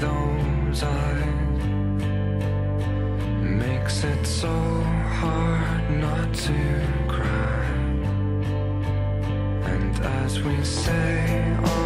those eyes makes it so hard not to cry. And as we say,